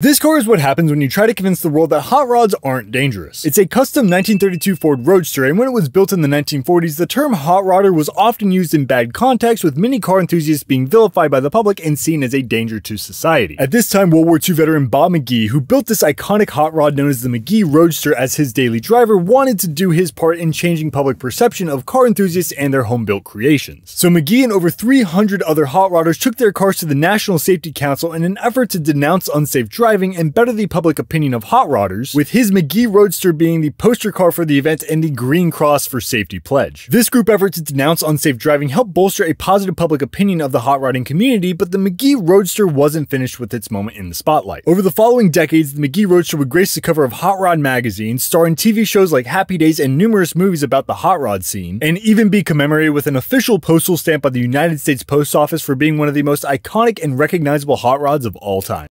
This car is what happens when you try to convince the world that hot rods aren't dangerous. It's a custom 1932 Ford Roadster, and when it was built in the 1940s, the term hot rodder was often used in bad context, with many car enthusiasts being vilified by the public and seen as a danger to society. At this time, World War II veteran Bob McGee, who built this iconic hot rod known as the McGee Roadster as his daily driver, wanted to do his part in changing public perception of car enthusiasts and their home-built creations. So McGee and over 300 other hot rodders took their cars to the National Safety Council in an effort to denounce unsafe driving driving and better the public opinion of hot rodders, with his McGee Roadster being the poster car for the event and the Green Cross for Safety pledge. This group effort to denounce unsafe driving helped bolster a positive public opinion of the hot rodding community, but the McGee Roadster wasn't finished with its moment in the spotlight. Over the following decades, the McGee Roadster would grace the cover of Hot Rod magazine, star in TV shows like Happy Days and numerous movies about the hot rod scene, and even be commemorated with an official postal stamp by the United States Post Office for being one of the most iconic and recognizable hot rods of all time.